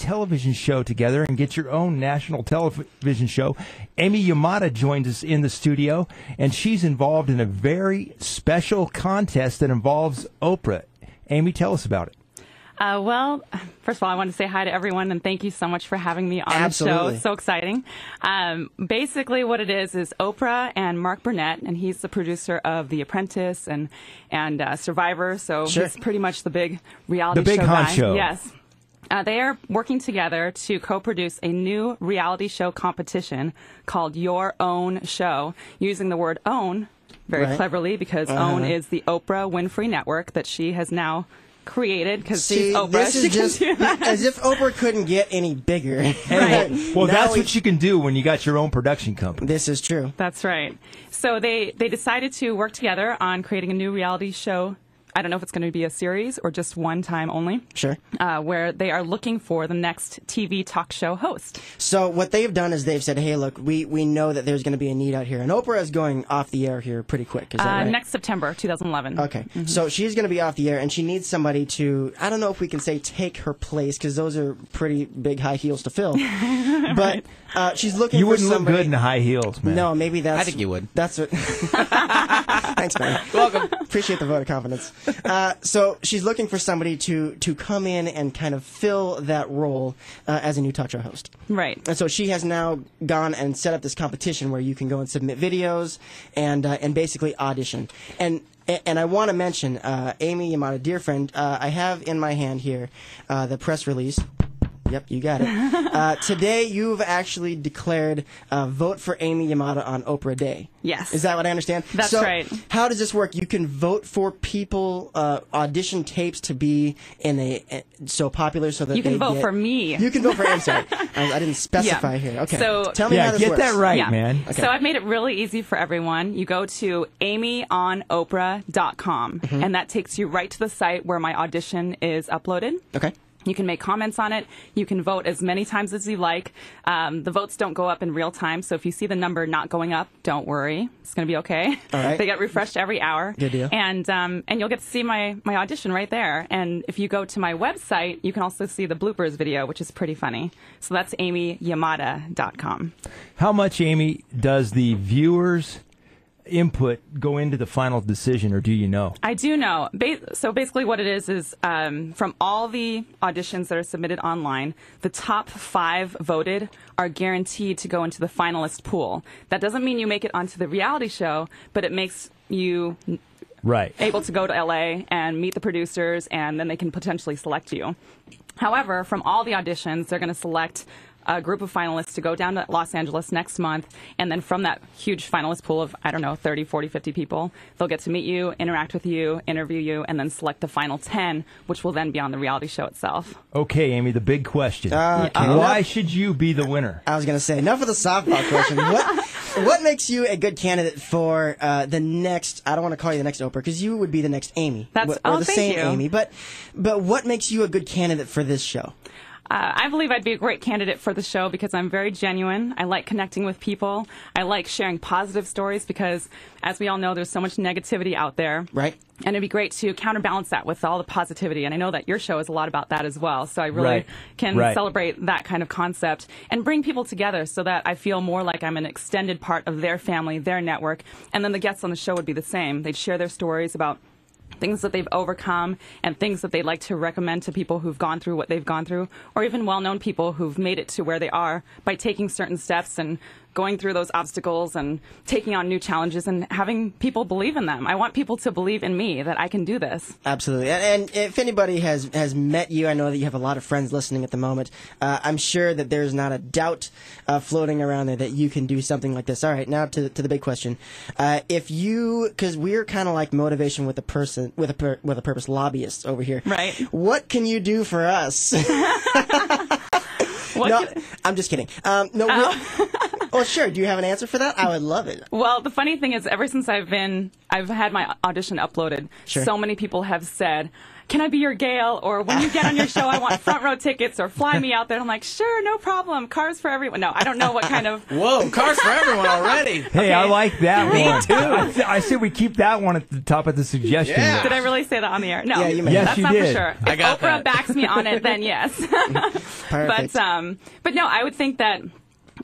television show together and get your own national television show. Amy Yamada joins us in the studio, and she's involved in a very special contest that involves Oprah. Amy, tell us about it. Uh, well, first of all, I want to say hi to everyone and thank you so much for having me on Absolutely. the show. It's so exciting. Um, basically, what it is is Oprah and Mark Burnett, and he's the producer of The Apprentice and and uh, Survivor. So Sure. he's pretty much the big reality The big show guy. honcho. Yes. Uh, they are working together to co-produce a new reality show competition called Your Own Show, using the word "own" very Right. cleverly because "own" is the Oprah Winfrey Network that she has now created because See, she's Oprah. this She is can just do that. as if Oprah couldn't get any bigger. Right. Well, Now that's we- what you can do when you got your own production company. This is true. That's right. So they they decided to work together on creating a new reality show. I don't know if it's going to be a series or just one time only. Sure. Uh, where they are looking for the next TV talk show host. So what they've done is they've said, "Hey, look, we, we know that there's going to be a need out here, and Oprah is going off the air here pretty quick. Is that Uh, right? Next September, 2011. Okay, so she's going to be off the air, and she needs somebody to. I don't know if we can say take her place because those are pretty big high heels to fill. But uh, she's looking. You for wouldn't look good in high heels, man. No, maybe that's. I think you would. That's what. Thanks, man. Welcome. Appreciate the vote of confidence. Uh, so she's looking for somebody to to come in and kind of fill that role uh, as a new talk show host. Right. And so she has now gone and set up this competition where you can go and submit videos and uh, and basically audition. And and I want to mention uh, Amy Yamada, dear friend. Uh, I have in my hand here uh, the press release. Yep, you got it. Uh, today, you've actually declared uh, vote for Amy Yamada on Oprah Day. Yes. Is that what I understand? That's so right. How does this work? You can vote for people, uh, audition tapes to be in a, uh, so popular so that You can they vote get- for me. You can vote for. I'm sorry, I, I didn't specify Yeah. here. Okay. So- tell me Yeah, how this get works. that right, Yeah. man. Okay. So I've made it really easy for everyone. You go to amyonoprah.com, Mm-hmm. and that takes you right to the site where my audition is uploaded. Okay. You can make comments on it. You can vote as many times as you like. Um, the votes don't go up in real time, so if you see the number not going up, don't worry. It's going to be okay. All right. they get refreshed every hour. Good deal. And um, and you'll get to see my my audition right there. And if you go to my website, you can also see the bloopers video, which is pretty funny. So that's amyyamada.com. How much, Amy, does the viewers' input go into the final decision, or do you know? I do know. Ba- so basically, what it is is um, from all the auditions that are submitted online, the top five voted are guaranteed to go into the finalist pool. That doesn't mean you make it onto the reality show, but it makes you Right. able to go to LA and meet the producers, and then they can potentially select you. However, from all the auditions, they're going to select a group of finalists to go down to Los Angeles next month, and then from that huge finalist pool of, I don't know, 30, 40, 50 people, they'll get to meet you, interact with you, interview you, and then select the final 10, which will then be on the reality show itself. Okay, Amy, the big question. Okay. Why should you be the winner? I was going to say enough of the softball question. What what makes you a good candidate for uh, the next? I don't want to call you the next Oprah because you would be the next Amy. That's- or oh, the thank same you. Amy. But but what makes you a good candidate for this show? Uh, I believe I'd be a great candidate for the show because I'm very genuine. I like connecting with people. I like sharing positive stories because, as we all know, there's so much negativity out there. Right. And it'd be great to counterbalance that with all the positivity. And I know that your show is a lot about that as well. So I really Right. can Right. celebrate that kind of concept and bring people together so that I feel more like I'm an extended part of their family, their network. And then the guests on the show would be the same. They'd share their stories about things that they've overcome and things that they'd like to recommend to people who've gone through what they've gone through, or even well known people who've made it to where they are by taking certain steps and going through those obstacles and taking on new challenges and having people believe in them. I want people to believe in me that I can do this. Absolutely. And, and if anybody has, has met you, I know that you have a lot of friends listening at the moment. Uh, I'm sure that there's not a doubt uh, floating around there that you can do something like this. All right, now to, to the big question. Uh, if you, because we're kind of like motivation with a person, with a, per, with a purpose lobbyists over here. Right. What can you do for us? No, can- I'm just kidding. Um, no, we- well, sure. Do you have an answer for that? I would love it. Well, the funny thing is, ever since I've been, I've had my audition uploaded. Sure. So many people have said, can I be your Gayle? Or when you get on your show, I want front row tickets or fly me out there. I'm like, sure, no problem. Cars for everyone. No, I don't know what kind of. Whoa, cars for everyone already. Hey, I like that Me one. too. I, th- I said we keep that one at the top of the suggestion. Yeah. list. Did I really say that on the air? No. Yeah, you may. Yes, That's you not did. for sure. I If got Oprah that. backs me on it, then yes. Perfect. but um, but no, I would think that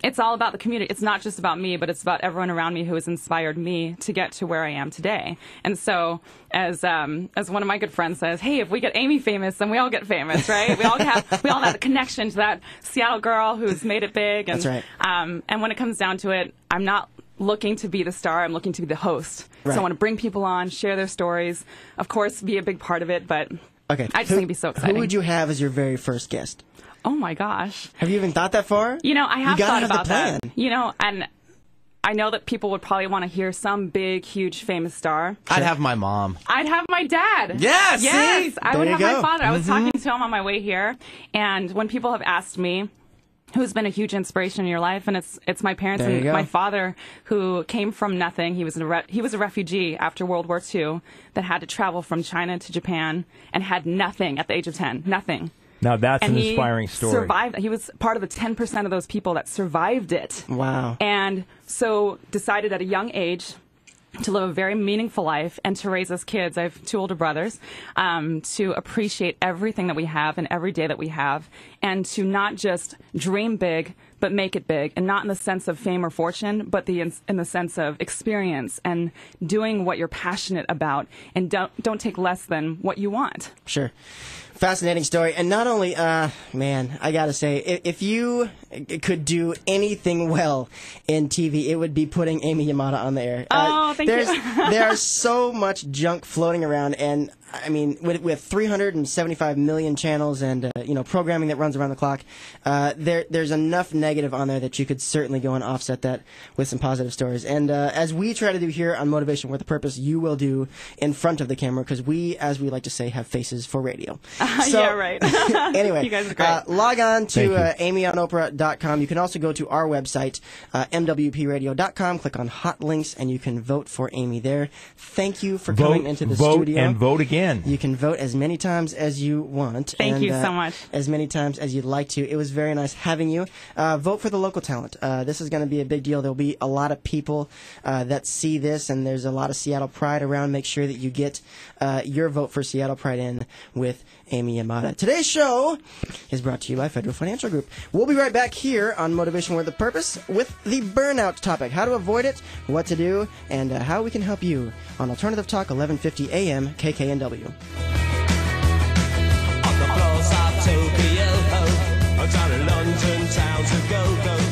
it's all about the community. It's not just about me, but it's about everyone around me who has inspired me to get to where I am today. And so, as um, as one of my good friends says, "Hey, if we get Amy famous, then we all get famous, right? We all have we all have a connection to that Seattle girl who's made it big." And, That's right. Um, and when it comes down to it, I'm not looking to be the star. I'm looking to be the host. Right. So I want to bring people on, share their stories, of course, be a big part of it. But Okay. I just Who- think it'd be so exciting. Who would you have as your very first guest? Oh my gosh. Have you even thought that far? You know, I have you gotta thought have about the plan. that. You know, and I know that people would probably want to hear some big, huge, famous star. I'd have my mom. I'd have my dad. Yes. yes. see? I There would you have go. my father. I was Mm-hmm. talking to him on my way here, and when people have asked me. Who's been a huge inspiration in your life? And it's it's my parents and go. my father, who came from nothing. He was a re- he was a refugee after World War II that had to travel from China to Japan and had nothing at the age of ten, nothing. Now that's and an inspiring story. Survived. He was part of the 10% of those people that survived it. Wow. And so decided at a young age to live a very meaningful life and to raise us kids. I have two older brothers. Um, to appreciate everything that we have and every day that we have, and to not just dream big, but make it big, and not in the sense of fame or fortune, but the in, in the sense of experience and doing what you're passionate about, and don't don't take less than what you want. Sure. Fascinating story. And not only, uh, man, I gotta say, if, if you could do anything well in TV, it would be putting Amy Yamada on the air. Oh, thank you. there's, There's so much junk floating around, and I mean, with, with 375 million channels and uh, you know programming that runs around the clock, uh, there there's enough negative on there that you could certainly go and offset that with some positive stories. And uh, as we try to do here on Motivation with a Purpose, you will do in front of the camera because we, as we like to say, have faces for radio. So- yeah, right. anyway, You guys are great. Uh, log on to you. uh, amyonoprah.com. You can also go to our website, uh, mwpradio.com, click on hot links, and you can vote for Amy there. Thank you for vote, coming into the vote, studio. and vote again. You can vote as many times as you want. Thank and, you uh, so much. As many times as you'd like to. It was very nice having you. Uh, vote for the local talent. Uh, this is going to be a big deal. There'll be a lot of people uh, that see this, and there's a lot of Seattle Pride around. Make sure that you get uh, your vote for Seattle Pride in with Amy Yamada. Today's show is brought to you by Federal Financial Group. We'll be right back here on Motivation with a Purpose with the burnout topic how to avoid it, what to do, and uh, how we can help you on Alternative Talk 1150 AM KKNW. on the